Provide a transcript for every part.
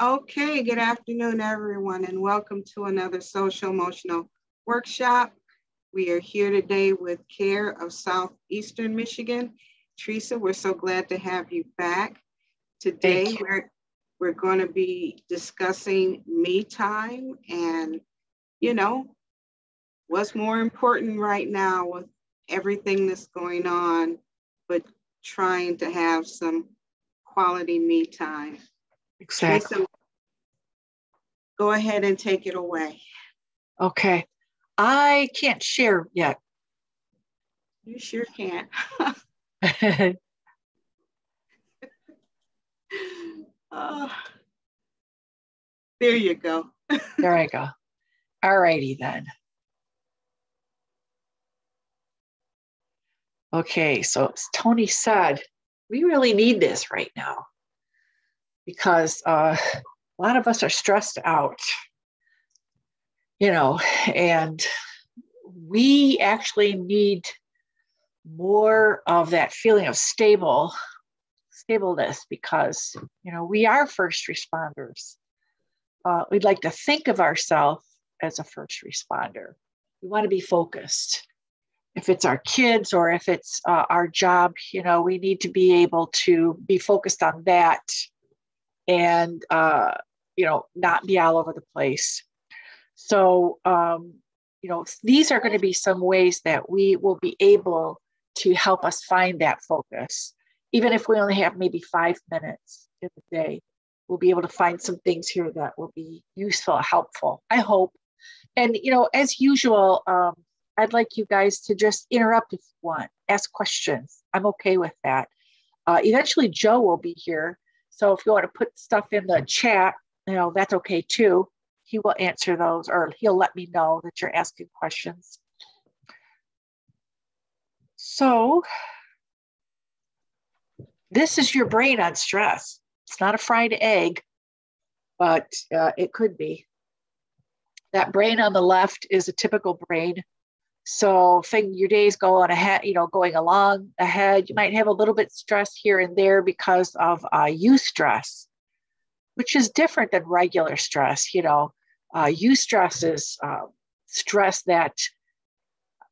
Okay, good afternoon, everyone, and welcome to another social emotional workshop. We are here today with CARE of Southeastern Michigan. Teresa, we're so glad to have you back. Today, you. we're, we're going to be discussing me time and, you know, what's more important right now with everything that's going on, but trying to have some quality me time. Exactly. Go ahead and take it away. Okay. I can't share yet. You sure can't. oh, there you go. there I go. All righty then. Okay, so as Tony said, we really need this right now because uh, a lot of us are stressed out, you know, and we actually need more of that feeling of stable stableness because you know we are first responders. Uh, we'd like to think of ourselves as a first responder. We want to be focused. If it's our kids or if it's uh, our job you know we need to be able to be focused on that. And uh, you know not be all over the place. So um, you know these are going to be some ways that we will be able to help us find that focus. Even if we only have maybe five minutes in the day we'll be able to find some things here that will be useful helpful i hope. And you know as usual um, i'd like you guys to just interrupt if you want ask questions. I'm okay with that. Uh, eventually joe will be here. So if you want to put stuff in the chat, you know, that's okay too. He will answer those or he'll let me know that you're asking questions. So this is your brain on stress. It's not a fried egg, but uh, it could be. That brain on the left is a typical brain so thing your days go on ahead, you know, going along ahead. You might have a little bit stress here and there because of uh, eustress, which is different than regular stress. You know, uh, eustress is uh, stress that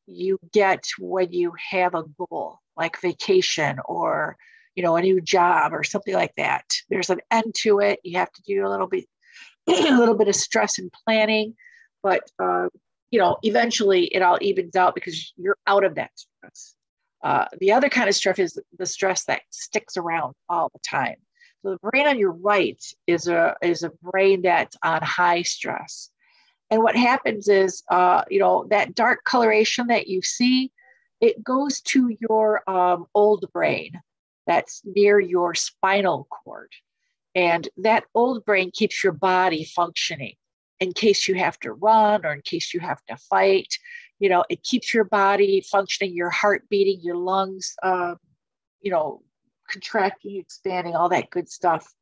you get when you have a goal, like vacation or you know a new job or something like that. There's an end to it. You have to do a little bit, a little bit of stress and planning, but uh, you know, eventually it all evens out because you're out of that stress. Uh, the other kind of stress is the stress that sticks around all the time. So the brain on your right is a is a brain that's on high stress, and what happens is, uh, you know, that dark coloration that you see, it goes to your um, old brain that's near your spinal cord, and that old brain keeps your body functioning in case you have to run or in case you have to fight. You know, it keeps your body functioning, your heart beating, your lungs, uh, you know, contracting, expanding, all that good stuff.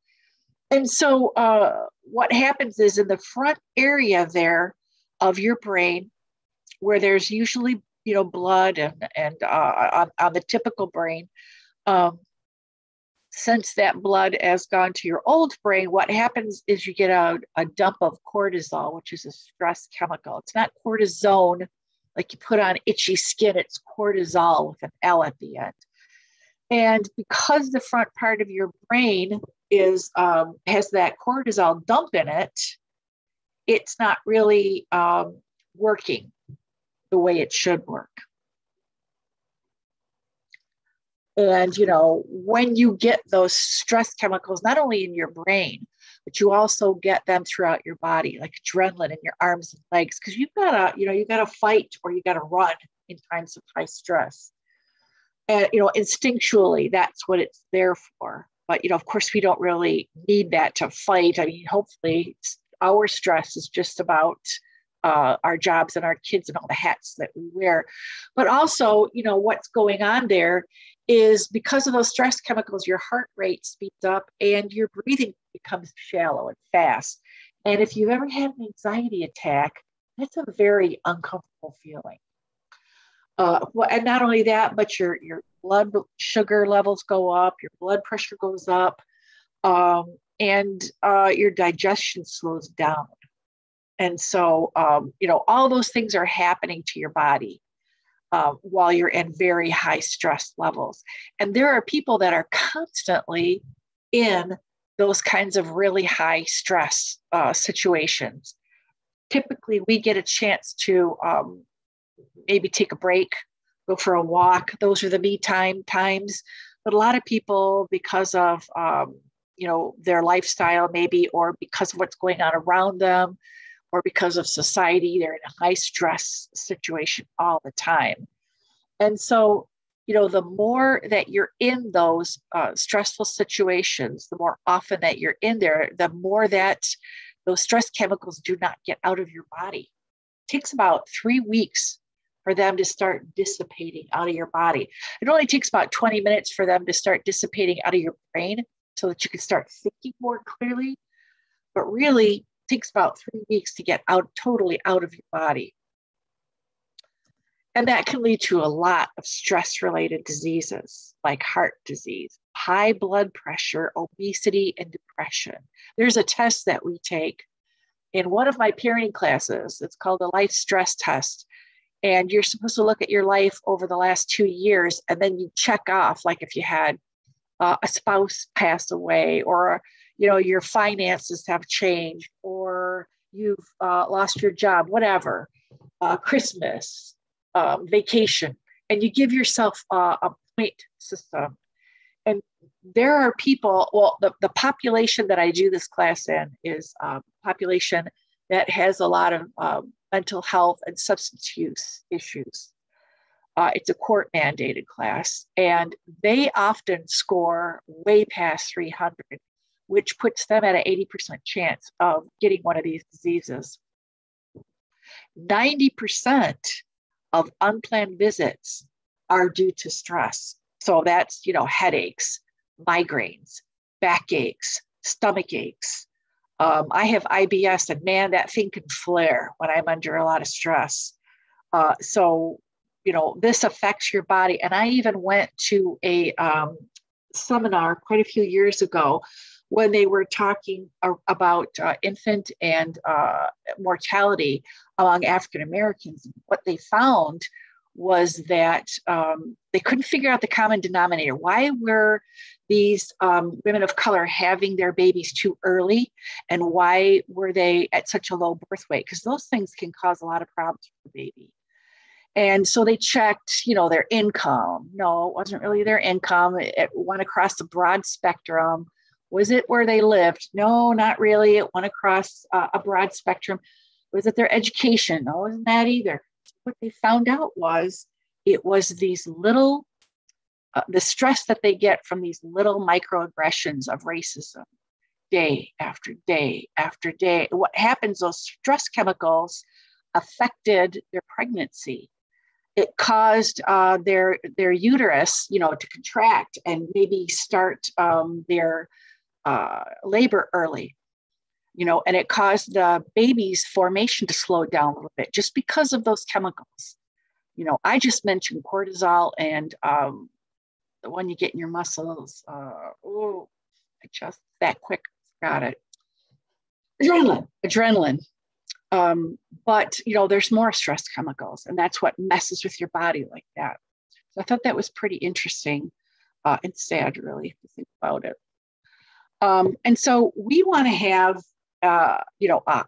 And so, uh, what happens is in the front area there of your brain, where there's usually you know blood and and uh, on, on the typical brain, um, since that blood has gone to your old brain, what happens is you get a, a dump of cortisol, which is a stress chemical. It's not cortisone like you put on itchy skin, it's cortisol with an L at the end. And because the front part of your brain is um, has that cortisol dump in it, it's not really um, working the way it should work. And, you know, when you get those stress chemicals, not only in your brain, but you also get them throughout your body, like adrenaline in your arms and legs, because you've got to, you know, you got to fight or you got to run in times of high stress. And, you know, instinctually, that's what it's there for. But, you know, of course, we don't really need that to fight. I mean, hopefully, our stress is just about uh, our jobs and our kids and all the hats that we wear. But also, you know, what's going on there is because of those stress chemicals, your heart rate speeds up and your breathing becomes shallow and fast. And if you've ever had an anxiety attack, that's a very uncomfortable feeling. Uh, and not only that, but your your blood sugar levels go up, your blood pressure goes up. Um, and uh, your digestion slows down. And so, um, you know, all those things are happening to your body uh, while you're in very high stress levels. And there are people that are constantly in those kinds of really high stress uh, situations. Typically, we get a chance to um, maybe take a break, go for a walk. Those are the me time times. But a lot of people, because of um, you know their lifestyle, maybe, or because of what's going on around them, or because of society, they're in a high stress situation all the time. And so, you know, the more that you're in those uh, stressful situations, the more often that you're in there, the more that those stress chemicals do not get out of your body. It takes about three weeks for them to start dissipating out of your body. It only takes about 20 minutes for them to start dissipating out of your brain so that you can start thinking more clearly. But really, takes about three weeks to get out totally out of your body. And that can lead to a lot of stress related diseases like heart disease, high blood pressure, obesity, and depression. There's a test that we take in one of my parenting classes. It's called the life stress test. And you're supposed to look at your life over the last two years and then you check off, like if you had uh, a spouse pass away or you know your finances have changed or you've uh, lost your job whatever uh, christmas um, vacation and you give yourself a point system. And there are people well the, the population that i do this class in is um, population that has a lot of um, mental health and substance use issues uh, it's a court mandated class and they often score way past 300 which puts them at an 80% chance of getting one of these diseases. 90% of unplanned visits are due to stress. So that's, you know, headaches, migraines, backaches, stomach aches. Um, I have IBS, and man, that thing can flare when I'm under a lot of stress. Uh, so, you know, this affects your body. And I even went to a um, seminar quite a few years ago when they were talking about uh, infant and uh, mortality among African Americans, what they found was that um, they couldn't figure out the common denominator. Why were these um, women of color having their babies too early? And why were they at such a low birth weight? Because those things can cause a lot of problems for the baby. And so they checked, you know, their income. No, it wasn't really their income. It went across the broad spectrum was it where they lived? No, not really. It went across uh, a broad spectrum. Was it their education? No, wasn't that either. What they found out was it was these little, uh, the stress that they get from these little microaggressions of racism day after day after day. What happens, those stress chemicals affected their pregnancy it caused uh, their their uterus, you know, to contract and maybe start um, their uh, labor early, you know, and it caused the baby's formation to slow down a little bit just because of those chemicals. You know, I just mentioned cortisol and um, the one you get in your muscles. Uh, oh, I just that quick got it. Adrenaline, adrenaline. Um, but you know, there's more stress chemicals, and that's what messes with your body like that. So I thought that was pretty interesting uh, and sad, really, to think about it. Um, and so we want to have, uh, you know, uh,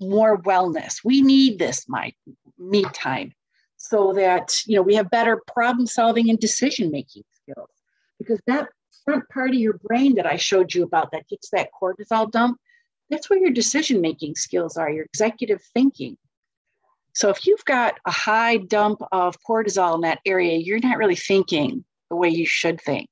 more wellness. We need this my me time so that you know we have better problem solving and decision making skills because that front part of your brain that I showed you about that gets that cortisol dump, that's where your decision making skills are, your executive thinking. So if you've got a high dump of cortisol in that area, you're not really thinking the way you should think.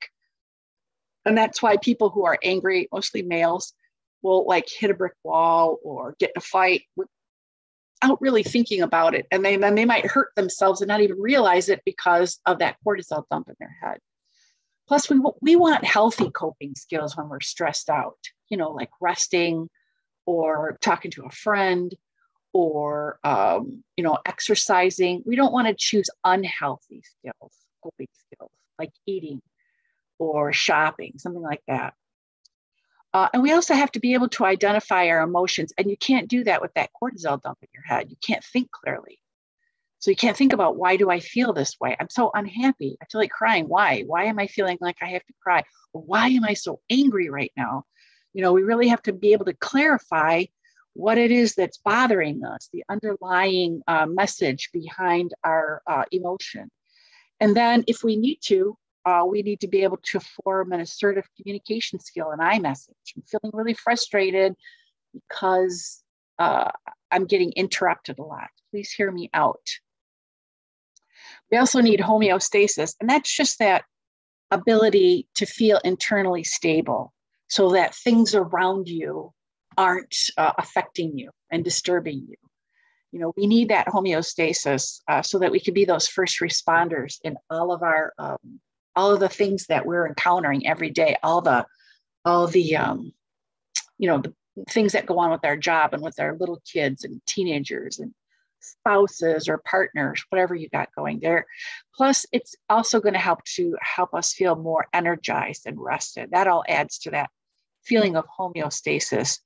And that's why people who are angry, mostly males, will like hit a brick wall or get in a fight without really thinking about it. And they, then they might hurt themselves and not even realize it because of that cortisol dump in their head. Plus, we, we want healthy coping skills when we're stressed out, you know, like resting or talking to a friend or, um, you know, exercising. We don't want to choose unhealthy skills, coping skills, like eating or shopping, something like that. Uh, and we also have to be able to identify our emotions. And you can't do that with that cortisol dump in your head. You can't think clearly. So you can't think about why do I feel this way? I'm so unhappy. I feel like crying. Why? Why am I feeling like I have to cry? Why am I so angry right now? You know, we really have to be able to clarify what it is that's bothering us, the underlying uh, message behind our uh, emotion. And then, if we need to, uh, we need to be able to form an assertive communication skill, an I message. I'm feeling really frustrated because uh, I'm getting interrupted a lot. Please hear me out. We also need homeostasis, and that's just that ability to feel internally stable so that things around you aren't uh, affecting you and disturbing you. You know, we need that homeostasis uh, so that we can be those first responders in all of our, um, all of the things that we're encountering every day, all the, all the, um, you know, the things that go on with our job and with our little kids and teenagers and spouses or partners, whatever you got going there. Plus, it's also going to help to help us feel more energized and rested. That all adds to that feeling of homeostasis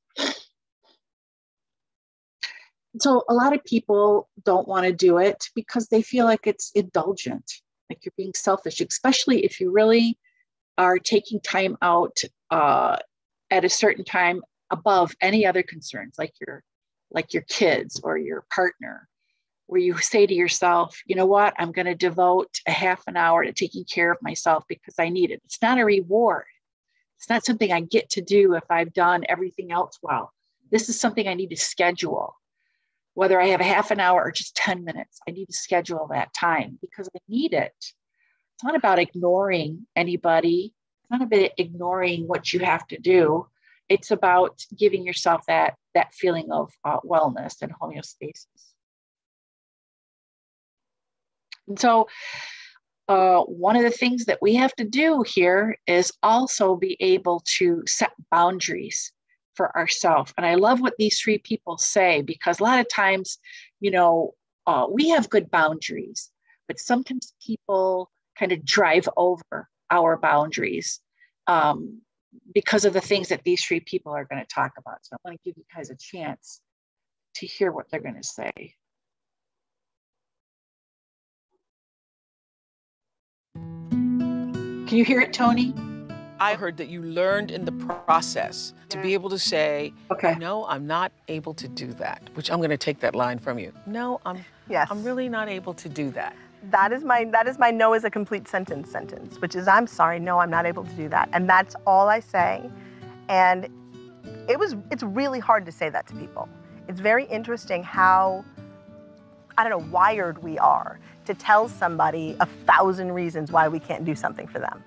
so a lot of people don't want to do it because they feel like it's indulgent like you're being selfish especially if you really are taking time out uh, at a certain time above any other concerns like your like your kids or your partner where you say to yourself you know what? I'm going to devote a half an hour to taking care of myself because i need it. It's not a reward. It's not something i get to do if i've done everything else well. This is something i need to schedule whether I have a half an hour or just 10 minutes, I need to schedule that time because I need it. It's not about ignoring anybody, it's not about ignoring what you have to do. It's about giving yourself that, that feeling of uh, wellness and homeostasis. And so, uh, one of the things that we have to do here is also be able to set boundaries for ourselves. And I love what these three people say because a lot of times, you know, uh, we have good boundaries, but sometimes people kind of drive over our boundaries um, because of the things that these three people are going to talk about. So I want to give you guys a chance to hear what they're going to say. Can you hear it, Tony? I heard that you learned in the process to be able to say, okay. no, I'm not able to do that, which I'm going to take that line from you. No, I'm, yes. I'm really not able to do that. That is my that is my no is a complete sentence sentence, which is I'm sorry, no, I'm not able to do that. And that's all I say. And it was it's really hard to say that to people. It's very interesting how I don't know, wired we are to tell somebody a thousand reasons why we can't do something for them.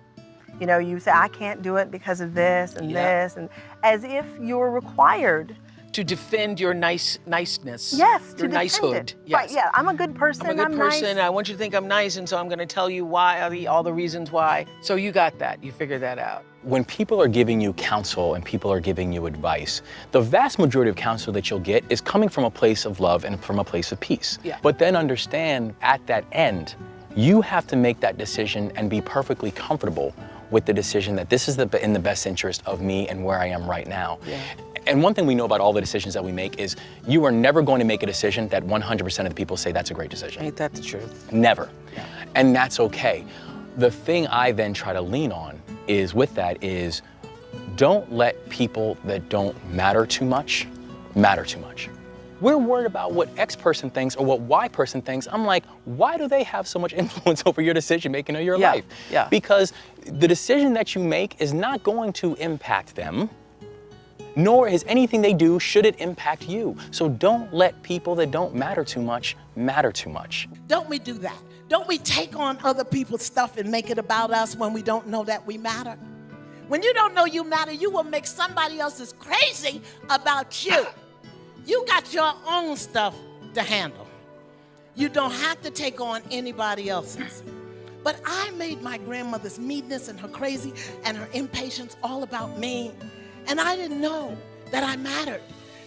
You know, you say, I can't do it because of this and yeah. this, and as if you're required to defend your nice niceness. Yes, your nicehood. Yes. Right. Yeah, I'm a good person. I'm a good I'm person. Nice. I want you to think I'm nice, and so I'm going to tell you why, all the reasons why. So you got that. You figured that out. When people are giving you counsel and people are giving you advice, the vast majority of counsel that you'll get is coming from a place of love and from a place of peace. Yeah. But then understand at that end, you have to make that decision and be perfectly comfortable with the decision that this is the, in the best interest of me and where I am right now. Yeah. And one thing we know about all the decisions that we make is you are never going to make a decision that 100% of the people say that's a great decision. Ain't that the truth? Never. Yeah. And that's okay. The thing I then try to lean on is with that is don't let people that don't matter too much matter too much. We're worried about what X person thinks or what Y person thinks. I'm like, why do they have so much influence over your decision making of your yeah, life? Yeah. Because the decision that you make is not going to impact them, nor is anything they do should it impact you. So don't let people that don't matter too much matter too much. Don't we do that? Don't we take on other people's stuff and make it about us when we don't know that we matter? When you don't know you matter, you will make somebody else's crazy about you. You got your own stuff to handle. You don't have to take on anybody else's. But I made my grandmother's meanness and her crazy and her impatience all about me. And I didn't know that I mattered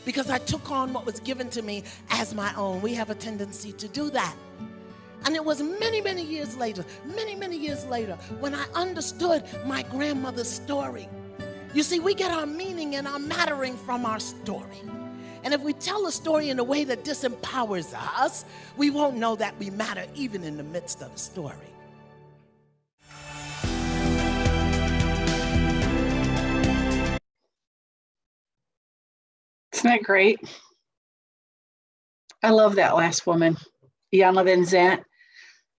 because I took on what was given to me as my own. We have a tendency to do that. And it was many, many years later, many, many years later, when I understood my grandmother's story You see, we get our meaning and our mattering from our story. And if we tell a story in a way that disempowers us, we won't know that we matter even in the midst of the story. Isn't that great? I love that last woman, Iyanla Vanzant.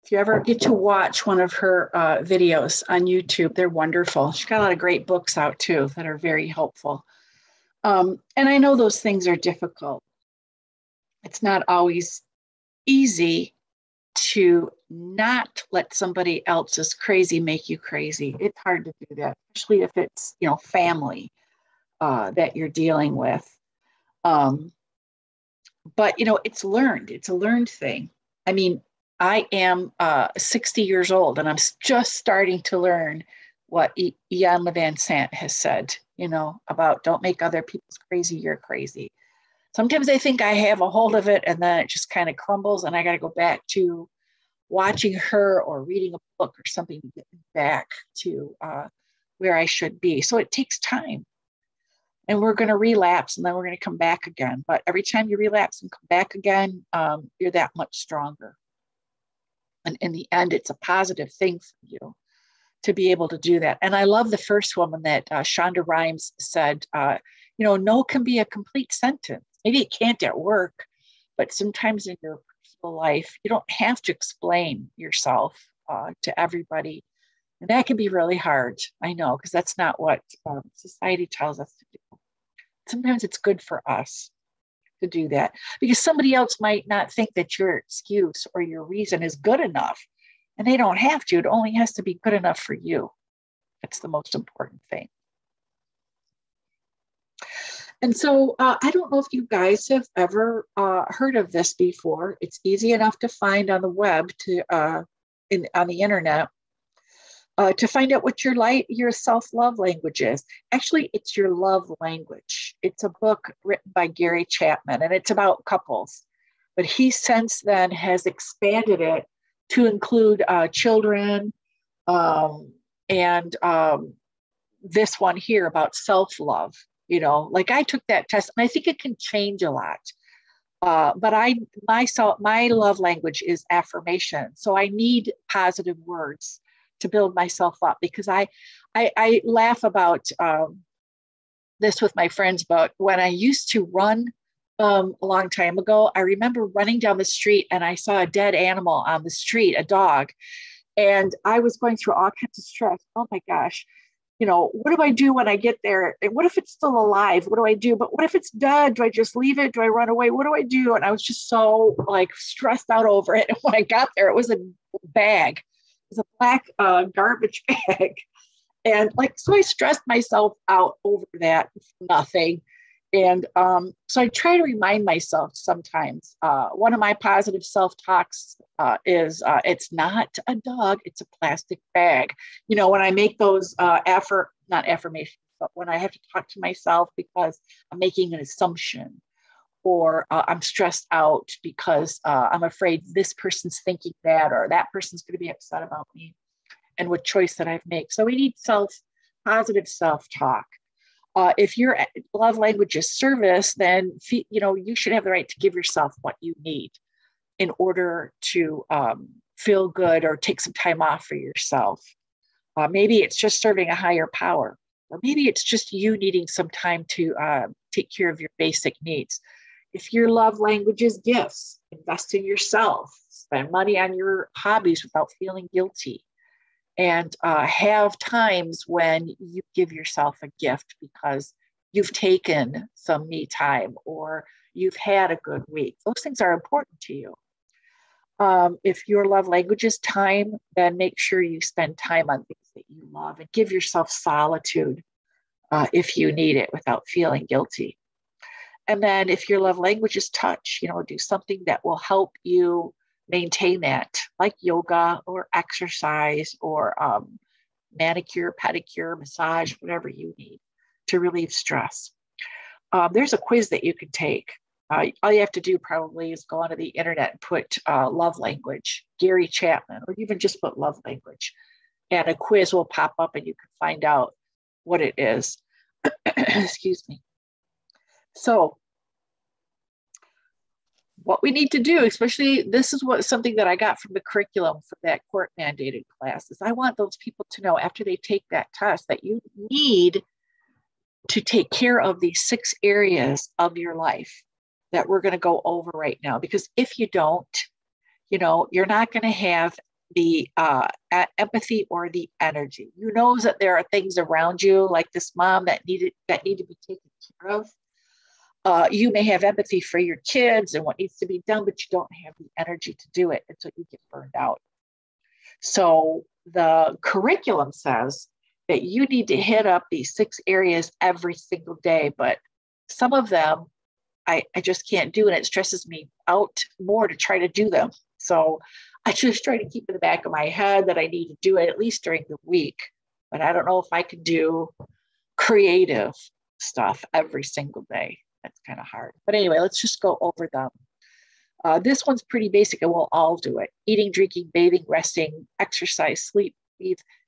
If you ever get to watch one of her uh, videos on YouTube, they're wonderful. She's got a lot of great books out too that are very helpful. Um, and I know those things are difficult. It's not always easy to not let somebody else's crazy make you crazy. It's hard to do that, especially if it's you know family uh, that you're dealing with. Um, but you know, it's learned. It's a learned thing. I mean, I am uh, 60 years old and I'm just starting to learn what I- Iyanla Vanzant has said, you know, about don't make other people's crazy, you're crazy. Sometimes I think I have a hold of it and then it just kind of crumbles and I got to go back to watching her or reading a book or something to get back to uh, where I should be. So it takes time. And we're going to relapse and then we're going to come back again. But every time you relapse and come back again, um, you're that much stronger. And in the end, it's a positive thing for you to be able to do that. And I love the first woman that uh, Shonda Rhimes said, uh, you know, no can be a complete sentence. Maybe it can't at work, but sometimes in your personal life, you don't have to explain yourself uh, to everybody. And that can be really hard. I know, because that's not what um, society tells us to do. Sometimes it's good for us to do that because somebody else might not think that your excuse or your reason is good enough and they don't have to it only has to be good enough for you. That's the most important thing. And so uh, i don't know if you guys have ever uh, heard of this before. It's easy enough to find on the web to uh, in, on the internet uh, to find out what your light your self-love language is. Actually it's your love language. It's a book written by gary chapman and it's about couples. But he since then has expanded it to include uh, children um, and um, this one here about self-love you know like i took that test and i think it can change a lot uh, but I myself my love language is affirmation. So I need positive words to build myself up because I, I, I laugh about um, this with my friends, but when I used to run um, a long time ago, I remember running down the street and I saw a dead animal on the street, a dog, and I was going through all kinds of stress. Oh my gosh, you know, what do I do when I get there? And what if it's still alive? What do I do? But what if it's dead? Do I just leave it? Do I run away? What do I do? And I was just so like stressed out over it. And when I got there, it was a bag it was a black uh, garbage bag. And like, so I stressed myself out over that, nothing. And um, so I try to remind myself sometimes. Uh, one of my positive self talks uh, is uh, it's not a dog, it's a plastic bag. You know, when I make those uh, not affirmations, but when I have to talk to myself because I'm making an assumption or uh, I'm stressed out because uh, I'm afraid this person's thinking that or that person's going to be upset about me and what choice that I've made. So we need self positive self talk. Uh, if your love language is service, then you know you should have the right to give yourself what you need in order to um, feel good or take some time off for yourself. Uh, maybe it's just serving a higher power, or maybe it's just you needing some time to uh, take care of your basic needs. If your love language is gifts, invest in yourself, spend money on your hobbies without feeling guilty, and uh, have times when you give yourself a gift because you've taken some me time or you've had a good week. Those things are important to you. Um, if your love language is time, then make sure you spend time on things that you love and give yourself solitude uh, if you need it without feeling guilty. And then if your love language is touch, you know, do something that will help you maintain that, like yoga or exercise or um, manicure, pedicure, massage, whatever you need to relieve stress. Um, there's a quiz that you can take. Uh, all you have to do probably is go onto the internet and put uh, love language, Gary Chapman, or even just put love language. And a quiz will pop up and you can find out what it is. Excuse me. So what we need to do, especially this is what something that I got from the curriculum for that court mandated class, is I want those people to know after they take that test that you need to take care of these six areas of your life that we're going to go over right now. Because if you don't, you know, you're not going to have the uh, empathy or the energy. You know that there are things around you, like this mom that needed that need to be taken care of uh, you may have empathy for your kids and what needs to be done, but you don't have the energy to do it until you get burned out. So the curriculum says that you need to hit up these six areas every single day, but some of them I, I just can't do, and it stresses me out more to try to do them. So I just try to keep in the back of my head that I need to do it at least during the week. But I don't know if I can do creative stuff every single day that's kind of hard. But anyway, let's just go over them. Uh, this one's pretty basic and we'll all do it. Eating, drinking, bathing, resting, exercise, sleep.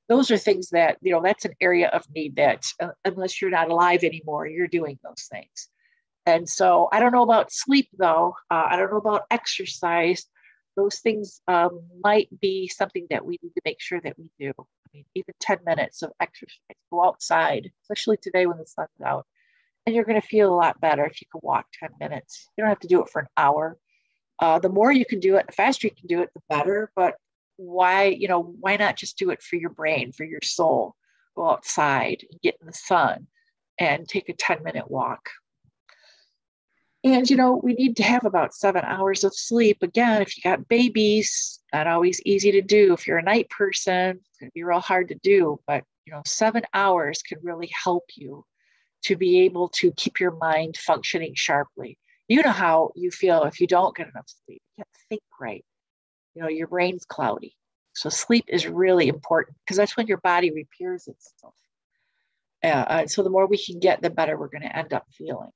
Those are things that, you know, that's an area of need that uh, unless you're not alive anymore, you're doing those things. And so I don't know about sleep though. Uh, I don't know about exercise. Those things um, might be something that we need to make sure that we do. I mean, even 10 minutes of exercise, go outside, especially today when the sun's out and you're going to feel a lot better if you can walk 10 minutes. You don't have to do it for an hour. Uh, the more you can do it, the faster you can do it, the better. But why, you know, why not just do it for your brain, for your soul? Go outside, get in the sun, and take a 10 minute walk. And, you know, we need to have about seven hours of sleep. Again, if you got babies, not always easy to do. If you're a night person, it's going to be real hard to do. But, you know, seven hours can really help you to be able to keep your mind functioning sharply. You know how you feel if you don't get enough sleep. You can't think right. You know, your brain's cloudy. So sleep is really important because that's when your body repairs itself. Uh, so the more we can get, the better we're going to end up feeling.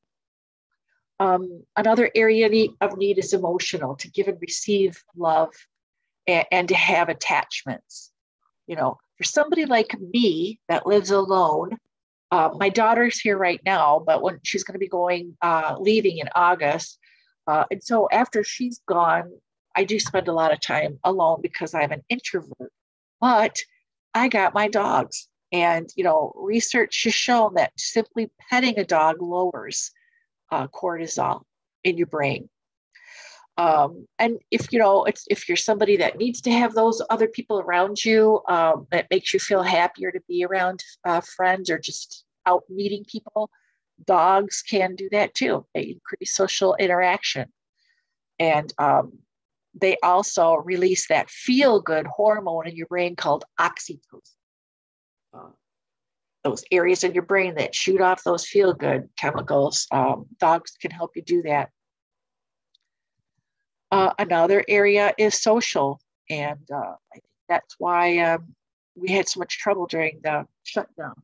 Um, another area of need is emotional to give and receive love and, and to have attachments. You know, for somebody like me that lives alone, uh, my daughter's here right now, but when she's going to be going, uh, leaving in August. Uh, and so after she's gone, I do spend a lot of time alone because I'm an introvert. But I got my dogs. And, you know, research has shown that simply petting a dog lowers uh, cortisol in your brain. Um, and if you know it's if you're somebody that needs to have those other people around you um, that makes you feel happier to be around uh, friends or just out meeting people dogs can do that too. They increase social interaction. And um, they also release that feel good hormone in your brain called oxytocin. Uh, those areas in your brain that shoot off those feel good chemicals um, dogs can help you do that uh, another area is social, and uh, I think that's why um, we had so much trouble during the shutdown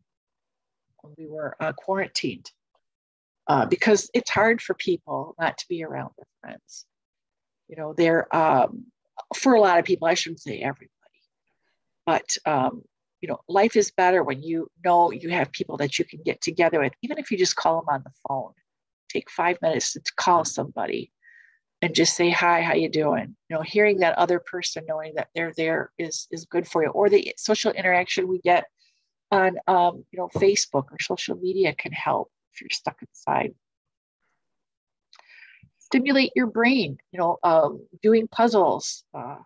when we were uh, quarantined, uh, because it's hard for people not to be around their friends. You know, they're um, for a lot of people. I shouldn't say everybody, but um, you know, life is better when you know you have people that you can get together with, even if you just call them on the phone. Take five minutes to call somebody and just say hi how you doing? You know hearing that other person knowing that they're there is is good for you. Or the social interaction we get on um, you know facebook or social media can help if you're stuck inside. Stimulate your brain you know um, doing puzzles uh,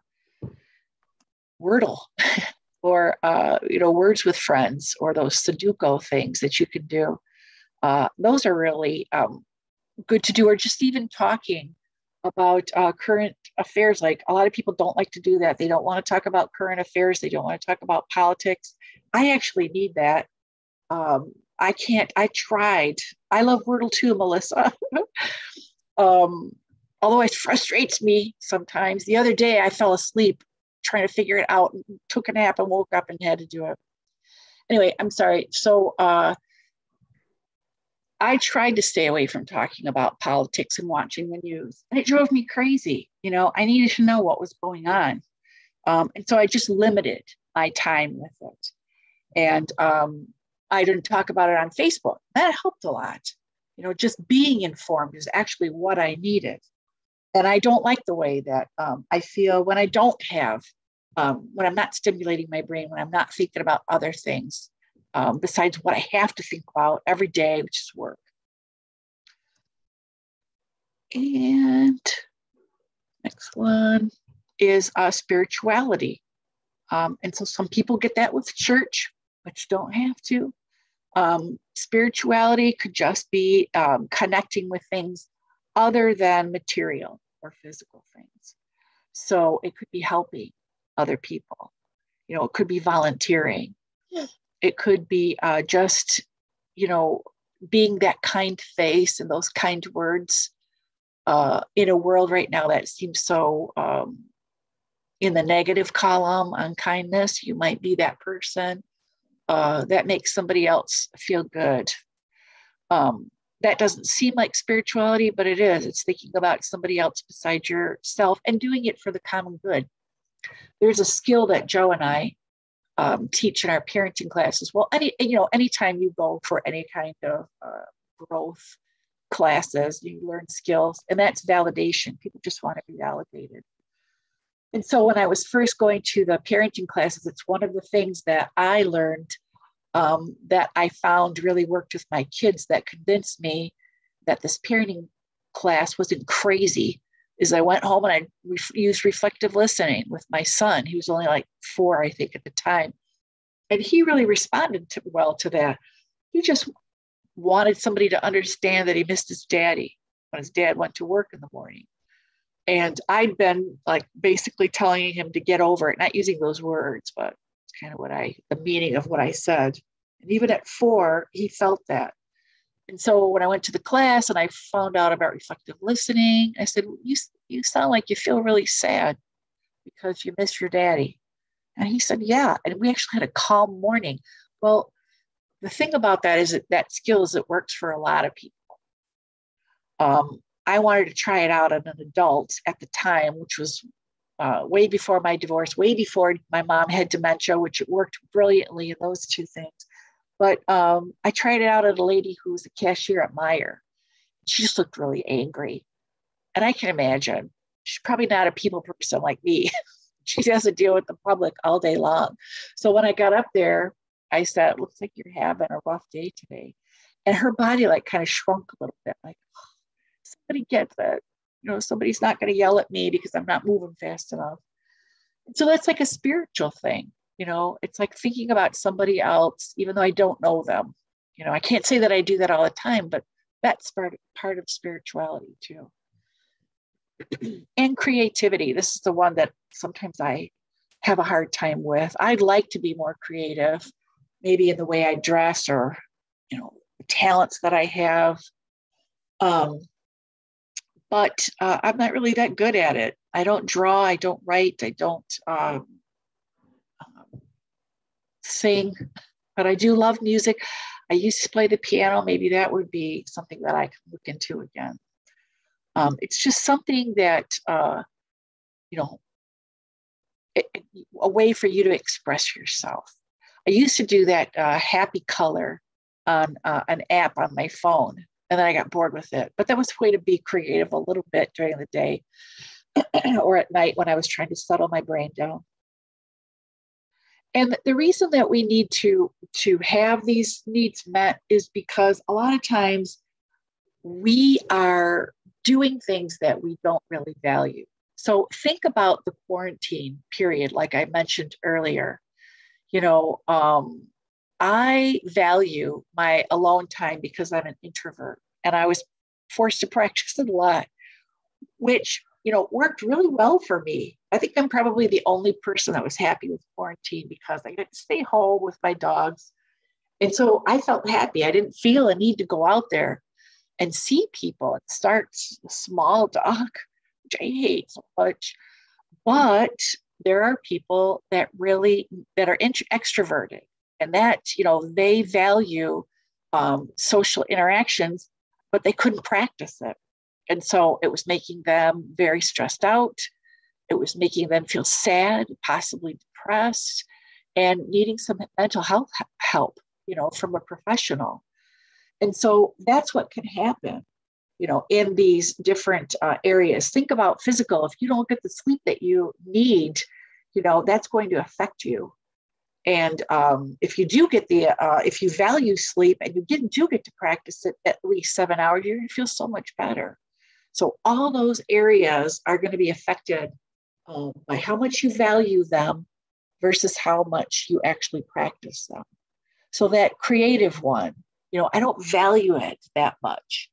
wordle or uh, you know words with friends or those sudoku things that you can do. Uh, those are really um, good to do or just even talking about uh, current affairs. Like a lot of people don't like to do that. They don't want to talk about current affairs. They don't want to talk about politics. I actually need that. Um, I can't. I tried. I love Wordle too, Melissa. um, although it frustrates me sometimes. The other day, I fell asleep trying to figure it out, took a nap, and woke up and had to do it. Anyway, I'm sorry. So uh, I tried to stay away from talking about politics and watching the news, and it drove me crazy. You know, I needed to know what was going on. Um, and so I just limited my time with it. And um, I didn't talk about it on Facebook. That helped a lot. You know, just being informed is actually what I needed. And I don't like the way that um, I feel when I don't have, um, when I'm not stimulating my brain, when I'm not thinking about other things um, besides what I have to think about every day, which is work. And next one is uh, spirituality. Um, and so some people get that with church, but you don't have to. Um, spirituality could just be um, connecting with things other than material or physical things. So it could be helping other people. You know, it could be volunteering. It could be uh, just, you know, being that kind face and those kind words uh, in a world right now that seems so um, in the negative column on kindness, you might be that person uh, that makes somebody else feel good. Um, that doesn't seem like spirituality, but it is. It's thinking about somebody else beside yourself and doing it for the common good. There's a skill that Joe and I um, teach in our parenting classes. Well, any you know, anytime you go for any kind of uh, growth classes, you learn skills, and that's validation. People just want to be validated. And so when I was first going to the parenting classes, it's one of the things that I learned um, that I found really worked with my kids that convinced me that this parenting class wasn't crazy. Is I went home and I re- used reflective listening with my son. He was only like four, I think, at the time, and he really responded to, well to that. He just wanted somebody to understand that he missed his daddy when his dad went to work in the morning and I'd been like basically telling him to get over it, not using those words, but it's kind of what I, the meaning of what I said. And even at four, he felt that. And so when I went to the class and I found out about reflective listening, I said, you, you sound like you feel really sad because you miss your daddy. And he said, Yeah. And we actually had a calm morning. Well, the thing about that is that that skill is it works for a lot of people. Um, I wanted to try it out on an adult at the time, which was uh, way before my divorce, way before my mom had dementia, which it worked brilliantly in those two things. But um, I tried it out at a lady who was a cashier at Meijer. She just looked really angry. And I can imagine she's probably not a people person like me. she has to deal with the public all day long. So when I got up there, I said, Looks like you're having a rough day today. And her body like kind of shrunk a little bit, like, somebody gets it. You know, somebody's not going to yell at me because I'm not moving fast enough. So that's like a spiritual thing. You know, it's like thinking about somebody else, even though I don't know them. You know, I can't say that I do that all the time, but that's part, part of spirituality too. and creativity. This is the one that sometimes I have a hard time with. I'd like to be more creative, maybe in the way I dress or, you know, talents that I have. Um, but uh, I'm not really that good at it. I don't draw, I don't write, I don't um, sing, but I do love music. I used to play the piano. Maybe that would be something that I can look into again. Um, it's just something that, uh, you know, it, a way for you to express yourself. I used to do that uh, happy color on uh, an app on my phone and then I got bored with it. But that was a way to be creative a little bit during the day or at night when I was trying to settle my brain down. And the reason that we need to to have these needs met is because a lot of times we are doing things that we don't really value. So think about the quarantine period, like I mentioned earlier. You know, um, I value my alone time because I'm an introvert and I was forced to practice it a lot, which, you know, worked really well for me. I think I'm probably the only person that was happy with quarantine because I got to stay home with my dogs. And so I felt happy. I didn't feel a need to go out there and see people and start small dog, which I hate so much. But there are people that really that are int- extroverted and that you know they value um, social interactions but they couldn't practice it and so it was making them very stressed out it was making them feel sad possibly depressed and needing some mental health help you know, from a professional. And so that's what can happen, you know, in these different uh, areas. Think about physical. If you don't get the sleep that you need, you know, that's going to affect you. And um, if you do get the, uh, if you value sleep and you get, do get to practice it at least seven hours, you're going to feel so much better. So all those areas are going to be affected um, by how much you value them versus how much you actually practice them. So that creative one, you know, I don't value it that much.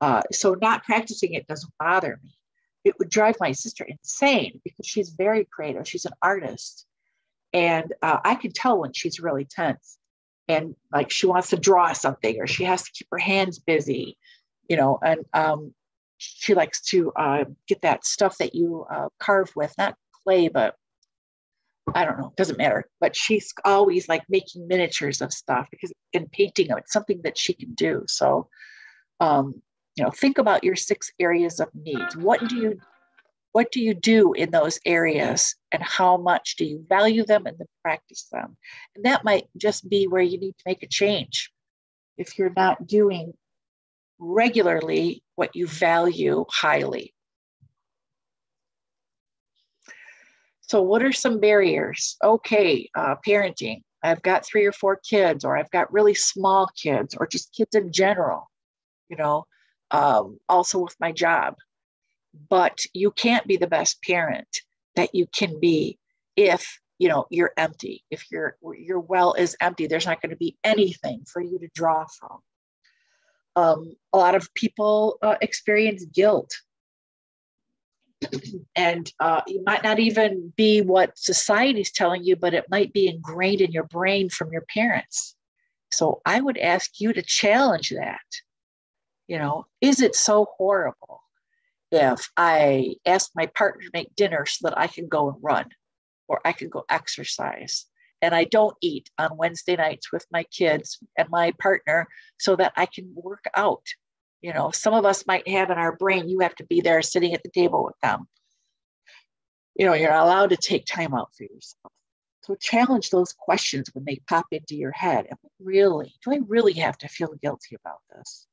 Uh, so not practicing it doesn't bother me. It would drive my sister insane because she's very creative. She's an artist. And uh, I can tell when she's really tense and like she wants to draw something or she has to keep her hands busy, you know, and um, she likes to uh, get that stuff that you uh, carve with, not clay, but I don't know, it doesn't matter. But she's always like making miniatures of stuff because and painting them. It's something that she can do. So, um, you know, think about your six areas of needs. What do you what do you do in those areas and how much do you value them and then practice them? And that might just be where you need to make a change. If you're not doing regularly what you value highly. So, what are some barriers? Okay, uh, parenting. I've got three or four kids, or I've got really small kids, or just kids in general, you know, um, also with my job. But you can't be the best parent that you can be if you know you're empty if your your well is empty there's not going to be anything for you to draw from um, a lot of people uh, experience guilt. and uh, it might not even be what society's telling you, but it might be ingrained in your brain from your parents. So I would ask you to challenge that. You know, is it so horrible if I ask my partner to make dinner so that I can go and run or I can go exercise? And I don't eat on Wednesday nights with my kids and my partner so that I can work out. You know, some of us might have in our brain, you have to be there sitting at the table with them. You know, you're allowed to take time out for yourself. So challenge those questions when they pop into your head. Really, do I really have to feel guilty about this?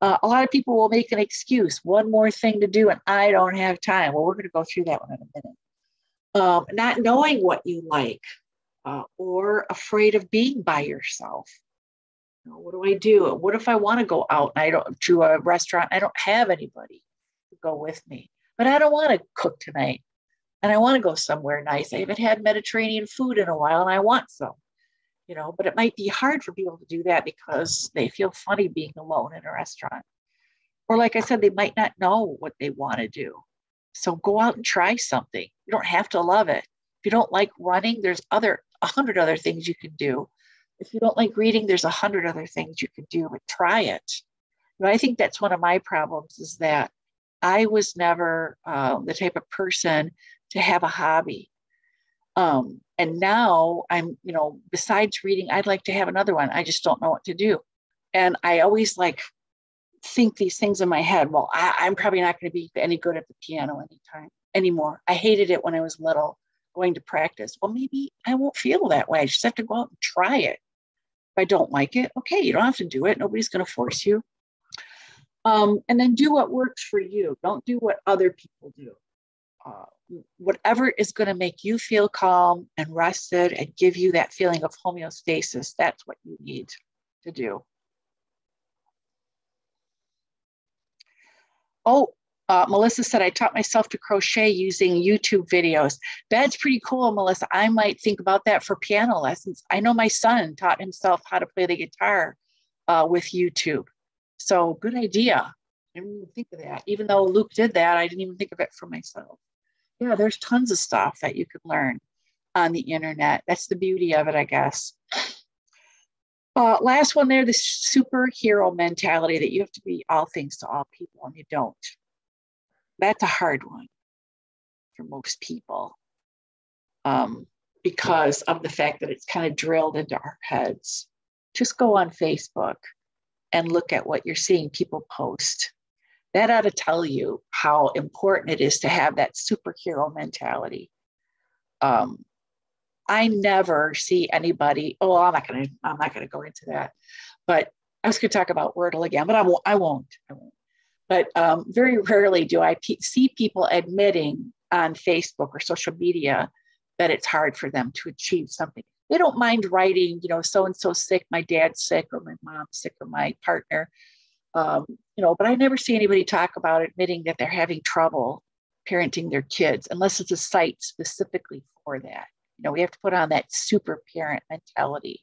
Uh, a lot of people will make an excuse, one more thing to do, and I don't have time. Well, we're going to go through that one in a minute. Um, not knowing what you like, uh, or afraid of being by yourself. You know, what do I do? What if I want to go out and I don't to a restaurant? I don't have anybody to go with me, but I don't want to cook tonight, and I want to go somewhere nice. I haven't had Mediterranean food in a while, and I want some. You know, but it might be hard for people to do that because they feel funny being alone in a restaurant. Or, like I said, they might not know what they want to do. So go out and try something. You don't have to love it. If you don't like running, there's other a hundred other things you can do. If you don't like reading, there's a hundred other things you can do, but try it. But I think that's one of my problems is that I was never um, the type of person to have a hobby. Um, and now I'm, you know, besides reading, I'd like to have another one. I just don't know what to do. And I always like think these things in my head. Well, I, am probably not going to be any good at the piano anytime anymore. I hated it when I was little going to practice. Well, maybe I won't feel that way. I just have to go out and try it. If I don't like it, okay, you don't have to do it. Nobody's going to force you. Um, and then do what works for you. Don't do what other people do. Uh, whatever is going to make you feel calm and rested and give you that feeling of homeostasis, that's what you need to do. Oh, uh, Melissa said, I taught myself to crochet using YouTube videos. That's pretty cool, Melissa. I might think about that for piano lessons. I know my son taught himself how to play the guitar uh, with YouTube. So good idea. I didn't even think of that. Even though Luke did that, I didn't even think of it for myself. Yeah, there's tons of stuff that you could learn on the internet. That's the beauty of it, I guess. Uh, last one there, the superhero mentality that you have to be all things to all people, and you don't that's a hard one for most people um, because of the fact that it's kind of drilled into our heads. Just go on Facebook and look at what you're seeing people post. That ought to tell you how important it is to have that superhero mentality. Um, I never see anybody. Oh, I'm not gonna. I'm not gonna go into that. But I was gonna talk about Wordle again, but I won't. I won't. I won't. But um, very rarely do I p- see people admitting on Facebook or social media that it's hard for them to achieve something. They don't mind writing, you know, so and so sick, my dad's sick, or my mom's sick, or my partner. Um, you know, but I never see anybody talk about admitting that they're having trouble parenting their kids unless it's a site specifically for that. You know, we have to put on that super parent mentality.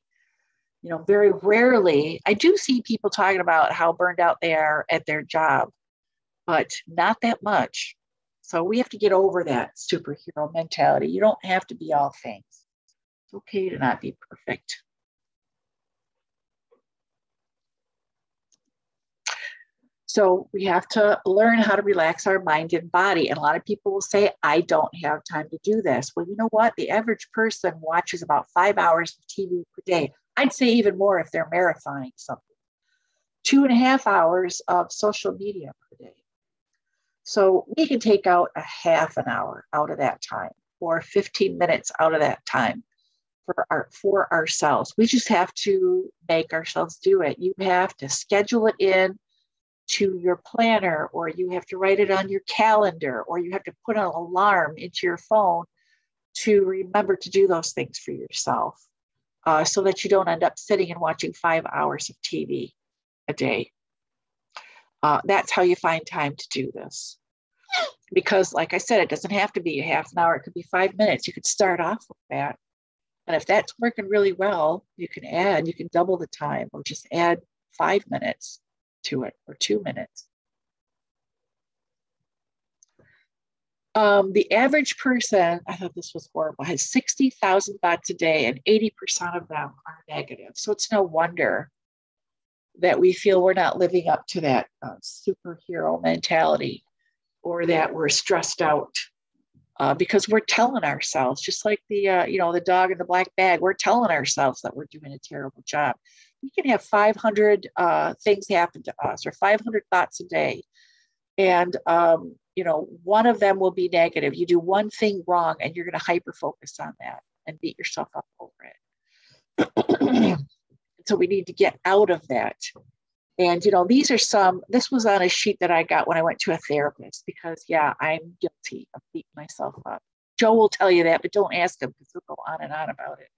You know, very rarely, I do see people talking about how burned out they are at their job, but not that much. So we have to get over that superhero mentality. You don't have to be all things. It's okay to not be perfect. So we have to learn how to relax our mind and body. And a lot of people will say, I don't have time to do this. Well, you know what? The average person watches about five hours of TV per day. I'd say even more if they're marathoning something. Two and a half hours of social media per day. So we can take out a half an hour out of that time or 15 minutes out of that time for our for ourselves. We just have to make ourselves do it. You have to schedule it in to your planner or you have to write it on your calendar or you have to put an alarm into your phone to remember to do those things for yourself uh, so that you don't end up sitting and watching five hours of TV a day. Uh, that's how you find time to do this. Because, like I said, it doesn't have to be a half an hour, it could be five minutes. You could start off with that. And if that's working really well, you can add, you can double the time or just add five minutes to it or two minutes. Um, the average person, I thought this was horrible, has 60,000 thoughts a day and 80% of them are negative. So it's no wonder that we feel we're not living up to that uh, superhero mentality or that we're stressed out uh, because we're telling ourselves, just like the, uh, you know, the dog in the black bag, we're telling ourselves that we're doing a terrible job we can have 500 uh, things happen to us or 500 thoughts a day. And, um, you know, one of them will be negative. You do one thing wrong and you're going to hyper focus on that and beat yourself up over it. so we need to get out of that. And, you know, these are some, this was on a sheet that I got when I went to a therapist because, yeah, I'm guilty of beating myself up. Joe will tell you that, but don't ask him because he'll go on and on about it.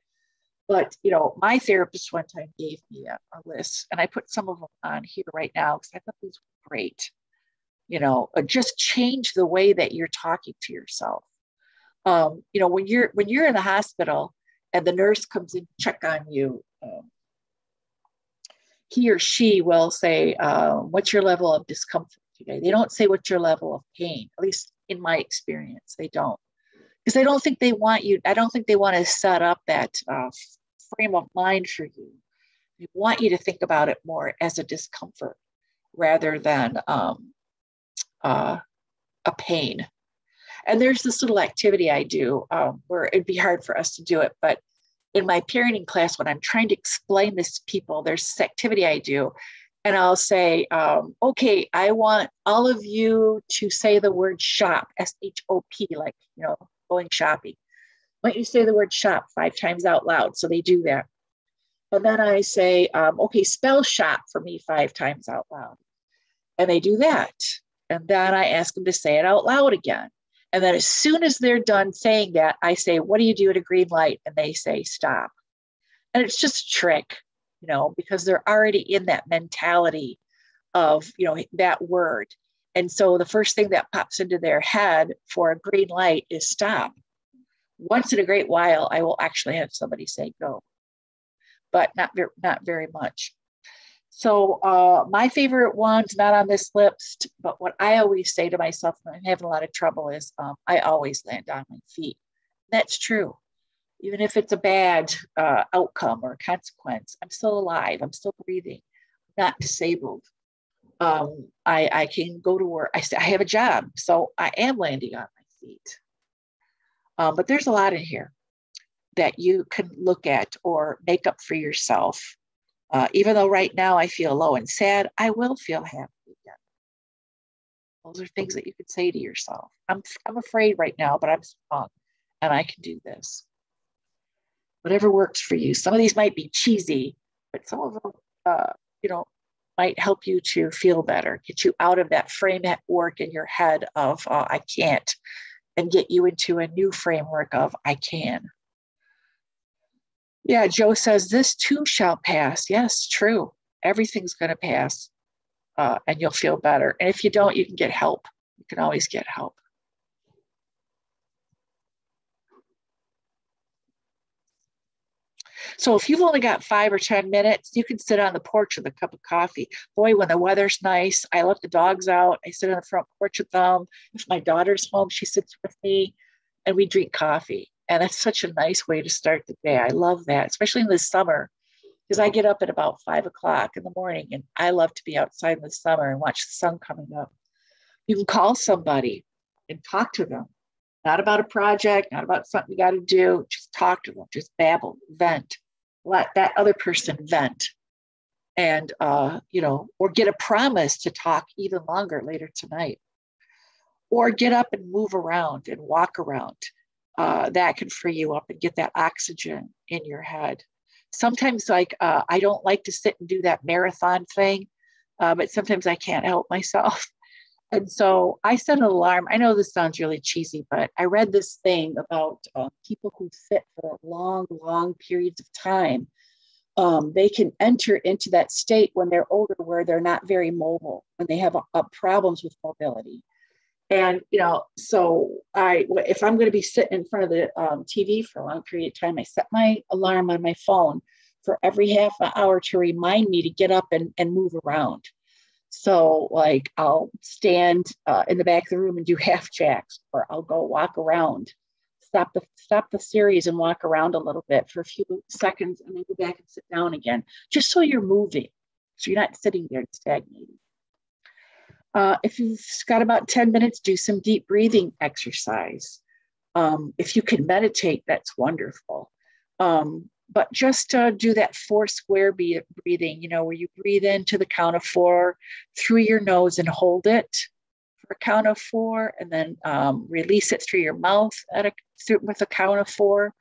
But you know, my therapist one time gave me a, a list, and I put some of them on here right now because I thought these were great. You know, uh, just change the way that you're talking to yourself. Um, you know, when you're when you're in the hospital and the nurse comes in check on you, um, he or she will say, uh, "What's your level of discomfort today?" They don't say what's your level of pain. At least in my experience, they don't because I don't think they want you. I don't think they want to set up that uh, frame of mind for you. They want you to think about it more as a discomfort rather than um, uh, a pain. And there's this little activity I do um, where it'd be hard for us to do it, but in my parenting class, when I'm trying to explain this to people, there's this activity I do, and I'll say, um, okay, I want all of you to say the word shop, S H O P, like, you know, going shopping. Why don't you say the word shop five times out loud? So they do that. And then I say, um, okay, spell shop for me five times out loud. And they do that. And then I ask them to say it out loud again. And then as soon as they're done saying that, I say, what do you do at a green light? And they say, stop. And it's just a trick, you know, because they're already in that mentality of, you know, that word. And so the first thing that pops into their head for a green light is stop. Once in a great while, I will actually have somebody say go, but not not very much. So uh, my favorite one's not on this list, but what I always say to myself when I'm having a lot of trouble is um, I always land on my feet. That's true. Even if it's a bad uh, outcome or consequence, I'm still alive. I'm still breathing. I'm not disabled um, I, I can go to work. I, I have a job, so I am landing on my feet. Um, but there's a lot in here that you can look at or make up for yourself. Uh, even though right now I feel low and sad, I will feel happy again. Those are things that you could say to yourself. I'm, I'm afraid right now, but I'm strong and I can do this. whatever works for you. Some of these might be cheesy, but some of them, uh, you know, might help you to feel better, get you out of that frame at work in your head of uh, I can't, and get you into a new framework of I can. Yeah, Joe says this too shall pass. Yes, true. Everything's going to pass, uh, and you'll feel better. And if you don't, you can get help. You can always get help. So if you've only got five or 10 minutes, you can sit on the porch with a cup of coffee. Boy, when the weather's nice, I let the dogs out. I sit on the front porch with them. If my daughter's home, she sits with me and we drink coffee. And that's such a nice way to start the day. I love that, especially in the summer, because I get up at about five o'clock in the morning and I love to be outside in the summer and watch the sun coming up. You can call somebody and talk to them, not about a project, not about something you got to do. Just talk to them, just babble, vent let that other person vent and uh, you know or get a promise to talk even longer later tonight or get up and move around and walk around uh, that can free you up and get that oxygen in your head sometimes like uh, i don't like to sit and do that marathon thing uh, but sometimes i can't help myself and so I set an alarm. I know this sounds really cheesy, but I read this thing about uh, people who sit for long, long periods of time. Um, they can enter into that state when they're older where they're not very mobile, when they have a, a problems with mobility. And, you know, so I, if I'm going to be sitting in front of the um, TV for a long period of time, I set my alarm on my phone for every half an hour to remind me to get up and, and move around so, like, I'll stand uh, in the back of the room and do half jacks, or I'll go walk around, stop the stop the series and walk around a little bit for a few seconds, and then go back and sit down again, just so you're moving, so you're not sitting there stagnating. Uh, if you've got about 10 minutes, do some deep breathing exercise. Um, if you can meditate, that's wonderful. Um, but just uh, do that four square breathing, you know, where you breathe into the count of four through your nose and hold it for a count of four, and then um, release it through your mouth at a, through, with a count of four,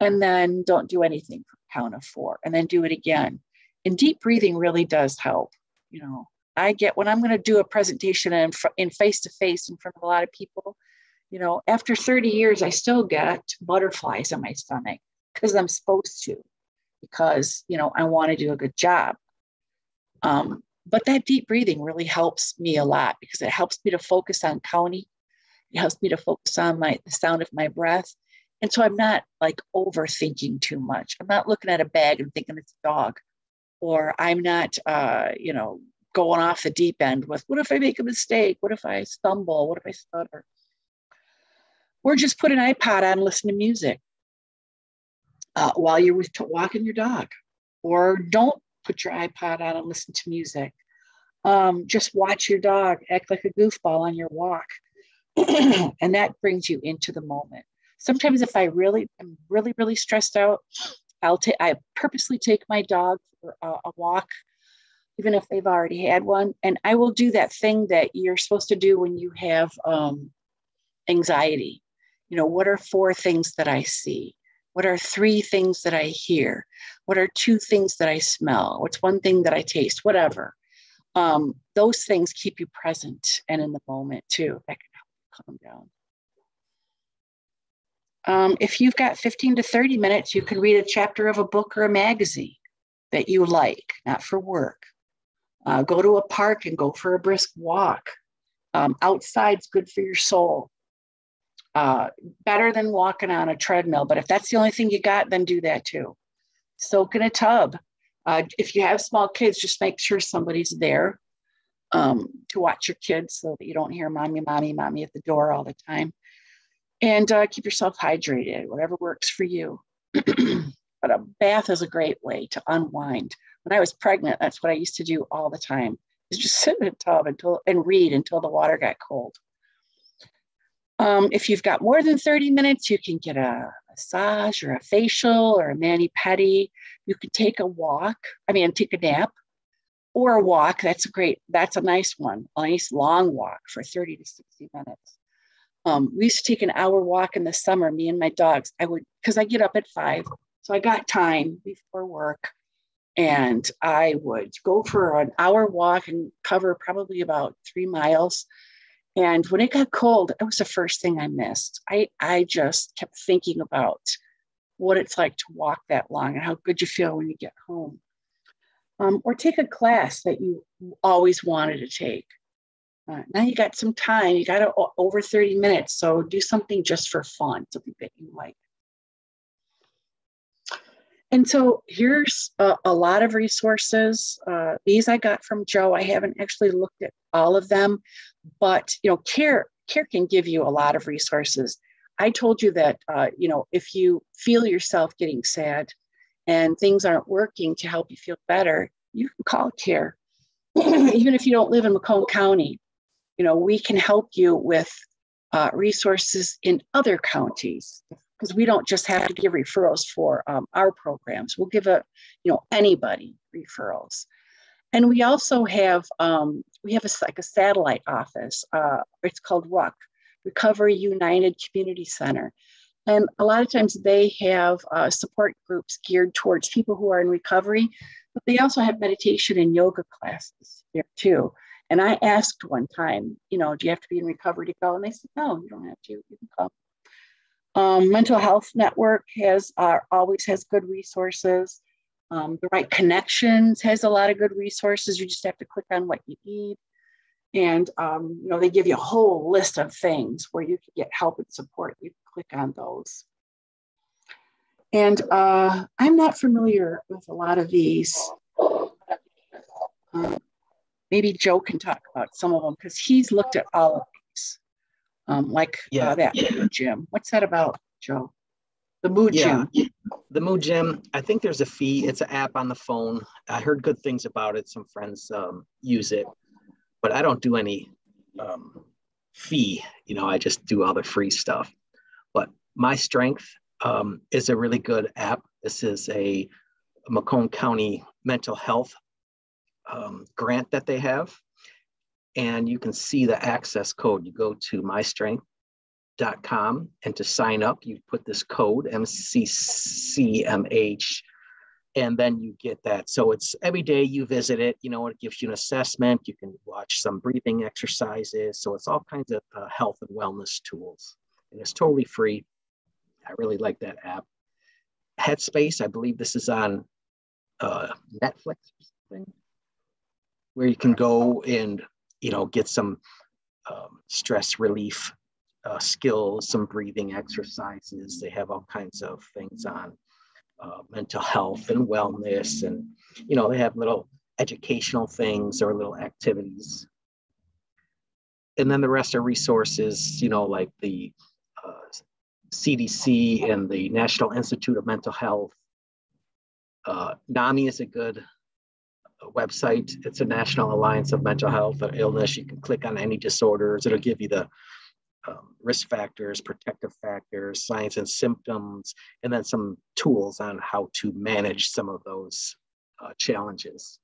and then don't do anything for a count of four, and then do it again. And deep breathing really does help. You know, I get when I'm going to do a presentation in, in face to face in front of a lot of people. You know, after 30 years, I still get butterflies in my stomach because I'm supposed to, because you know I want to do a good job. Um, but that deep breathing really helps me a lot because it helps me to focus on counting. It helps me to focus on my the sound of my breath. And so I'm not like overthinking too much. I'm not looking at a bag and thinking it's a dog, or I'm not, uh, you know, going off the deep end with what if I make a mistake? What if I stumble? What if I stutter? Or just put an iPod on, and listen to music uh, while you're with, walking your dog, or don't put your iPod on and listen to music. Um, just watch your dog act like a goofball on your walk, and that brings you into the moment. Sometimes, if I really am really really stressed out, I'll take I purposely take my dog for a, a walk, even if they've already had one, and I will do that thing that you're supposed to do when you have um, anxiety. You know, what are four things that I see? What are three things that I hear? What are two things that I smell? What's one thing that I taste? Whatever. Um, those things keep you present and in the moment too. That can help calm down. Um, if you've got 15 to 30 minutes, you can read a chapter of a book or a magazine that you like, not for work. Uh, go to a park and go for a brisk walk. Um, outside's good for your soul uh, better than walking on a treadmill. But if that's the only thing you got, then do that too. Soak in a tub. Uh, if you have small kids, just make sure somebody's there um, to watch your kids so that you don't hear mommy, mommy, mommy at the door all the time. And uh, keep yourself hydrated, whatever works for you. but a bath is a great way to unwind. When I was pregnant, that's what I used to do all the time. Is just sit in a tub until and read until the water got cold. Um, if you've got more than 30 minutes, you can get a massage or a facial or a mani pedi. You can take a walk, I mean, take a nap or a walk. That's a great, that's a nice one, a nice long walk for 30 to 60 minutes. Um, we used to take an hour walk in the summer, me and my dogs. I would, because I get up at five, So I got time before work and I would go for an hour walk and cover probably about three miles. And when it got cold, it was the first thing I missed. I, I just kept thinking about what it's like to walk that long and how good you feel when you get home. Um, or take a class that you always wanted to take. Uh, now you got some time, you got a, over 30 minutes, so do something just for fun, something that you like. And so here's a, a lot of resources. Uh, these I got from Joe. I haven't actually looked at all of them, but you know, CARE CARE can give you a lot of resources. I told you that uh, you know if you feel yourself getting sad and things aren't working to help you feel better, you can call CARE. Even if you don't live in Macomb County, you know we can help you with uh, resources in other counties because we don't just have to give referrals for um, our programs. We'll give a, you know, anybody referrals. And we also have, um, we have a, like a satellite office. Uh, it's called RUC, Recovery United Community Center. And a lot of times they have uh, support groups geared towards people who are in recovery, but they also have meditation and yoga classes there too. And I asked one time, you know, do you have to be in recovery to go? And they said, no, you don't have to. You can come. Um, Mental Health Network has uh, always has good resources. Um, the Right Connections has a lot of good resources. You just have to click on what you need. And um, you know, they give you a whole list of things where you can get help and support. You click on those. And uh, I'm not familiar with a lot of these. Uh, maybe Joe can talk about some of them because he's looked at all of um, like uh, yeah. Uh, that yeah. gym. What's that about, Joe? The Mood yeah. Gym. The Mood Gym. I think there's a fee. It's an app on the phone. I heard good things about it. Some friends um, use it, but I don't do any um, fee. You know, I just do all the free stuff. But My Strength um, is a really good app. This is a Macomb County mental health um, grant that they have and you can see the access code. You go to mystrength.com and to sign up, you put this code MCCMH and then you get that. So it's every day you visit it, you know, it gives you an assessment. You can watch some breathing exercises. So it's all kinds of uh, health and wellness tools. And it's totally free. I really like that app. Headspace, I believe this is on uh, Netflix or something, where you can go and you know, get some um, stress relief uh, skills, some breathing exercises. They have all kinds of things on uh, mental health and wellness. And, you know, they have little educational things or little activities. And then the rest are resources, you know, like the uh, CDC and the National Institute of Mental Health. Uh, NAMI is a good website. It's a National Alliance of Mental Health or Illness. You can click on any disorders. It'll give you the um, risk factors, protective factors, signs and symptoms, and then some tools on how to manage some of those uh, challenges.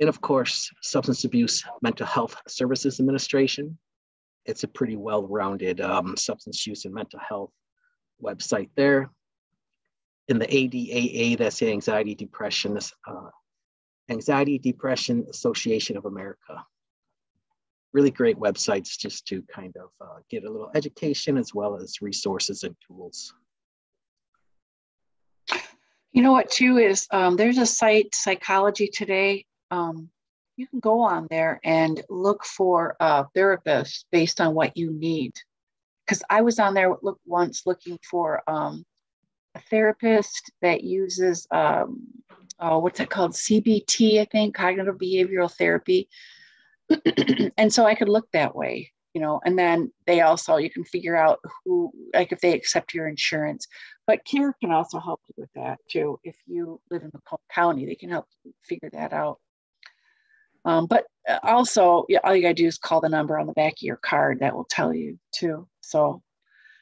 And of course, Substance Abuse Mental Health Services Administration. It's a pretty well-rounded um, substance use and mental health website there. In the ADAA, that's the Anxiety Depression uh, Anxiety Depression Association of America. Really great websites just to kind of uh, get a little education as well as resources and tools. You know what, too, is um, there's a site, Psychology Today. Um, you can go on there and look for a therapist based on what you need. Because I was on there look, once looking for um, a therapist that uses um, oh, what's it called? CBT, I think, cognitive behavioral therapy. and so I could look that way, you know, and then they also, you can figure out who, like if they accept your insurance. But CARE can also help you with that too. If you live in the county, they can help figure that out. Um, but uh, also, yeah, all you gotta do is call the number on the back of your card. That will tell you too. So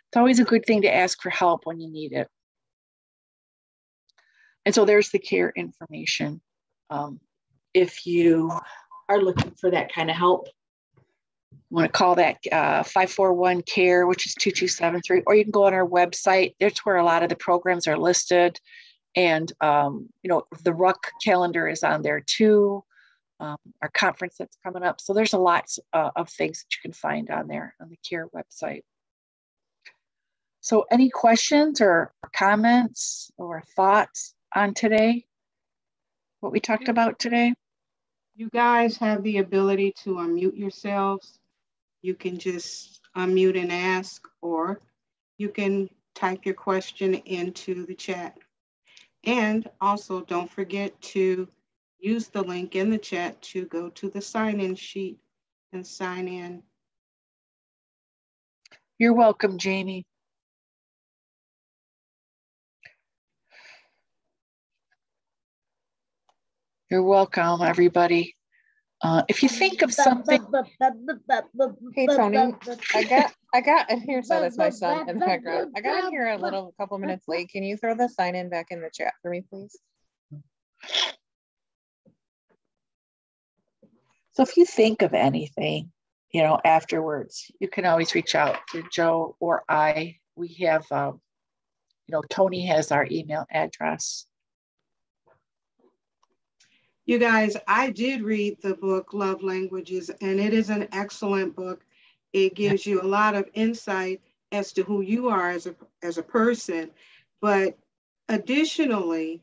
it's always a good thing to ask for help when you need it. And so there's the care information. Um, if you are looking for that kind of help. want to call that uh, 541 care which is 2273 or you can go on our website. That's where a lot of the programs are listed. And um, you know the RUC calendar is on there too. Um, our conference that's coming up. So there's a lot uh, of things that you can find on there on the care website. So any questions or comments or thoughts on today what we talked about today you guys have the ability to unmute yourselves you can just unmute and ask, or you can type your question into the chat. And also don't forget to use the link in the chat to go to the sign-in sheet and sign in. You're welcome, Jamie. You're welcome, everybody. Uh, if you think of something, hey Tony, I got, I got, and here's so that's my son in the background. I got in here a little, couple minutes late. Can you throw the sign in back in the chat for me, please? So if you think of anything, you know, afterwards, you can always reach out to Joe or I. We have, um, you know, Tony has our email address. You guys, I did read the book Love Languages, and it is an excellent book. It gives you a lot of insight as to who you are as a, as a person, but additionally,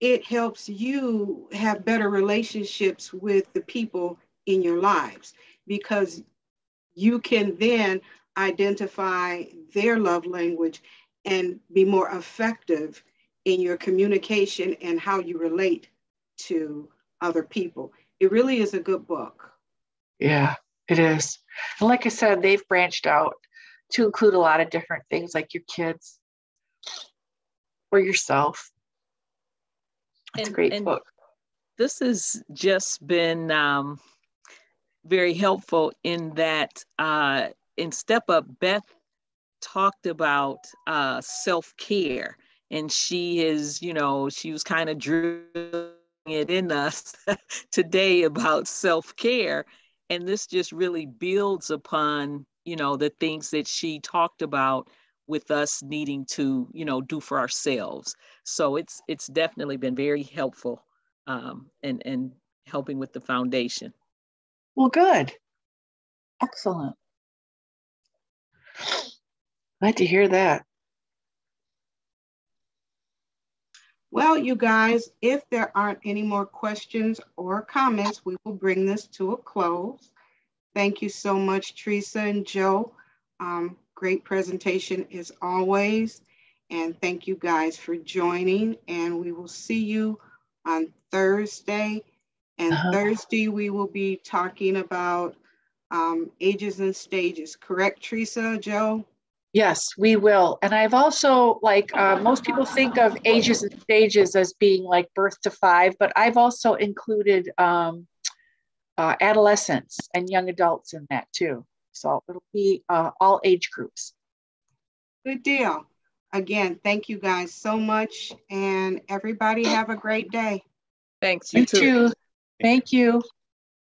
it helps you have better relationships with the people in your lives because you can then identify their love language and be more effective in your communication and how you relate to other people. It really is a good book. Yeah, it is. And like I said, they've branched out to include a lot of different things like your kids or yourself. It's and, a great book. This has just been um, very helpful in that uh, in Step Up, Beth talked about uh, self care. And she is, you know, she was kind of drilling it in us today about self-care. And this just really builds upon you know the things that she talked about with us needing to you know do for ourselves. So it's it's definitely been very helpful um, and and helping with the foundation. Well good. Excellent. Glad to hear that Well, you guys, if there aren't any more questions or comments, we will bring this to a close. Thank you so much, Teresa and Joe. Um, great presentation as always. And thank you guys for joining. And we will see you on Thursday. And uh -huh. Thursday, we will be talking about um, ages and stages. Correct, Teresa, Joe? Yes, we will. And I've also, like, uh, most people think of ages and stages as being like birth to five, but I've also included um, uh, adolescents and young adults in that too. So it'll be uh, all age groups. Good deal. Again, thank you guys so much. And everybody have a great day. Thanks. You, you too. too. Thank you.